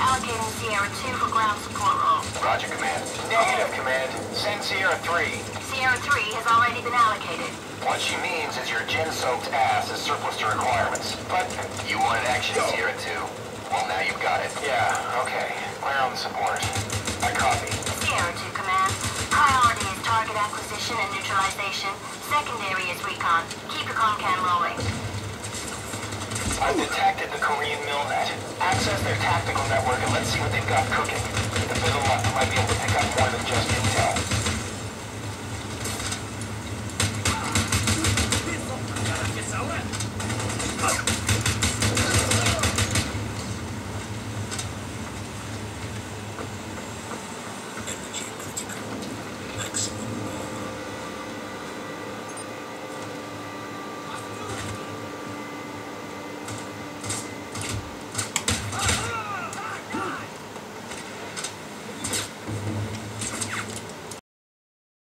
Reallocating Sierra 2 for ground support role. Roger, Command. Negative, Command. Send Sierra 3. Sierra 3 has already been allocated. What she means is your gin-soaked ass is surplus to requirements. But you wanted action, Sierra 2. Well, now you've got it. Yeah, okay. The support. I copy. Sierra 2 command. Priority is target acquisition and neutralization. Secondary is recon. Keep your comcam rolling. I've detected the Korean Milnet. Access their tactical network and let's see what they've got cooking. With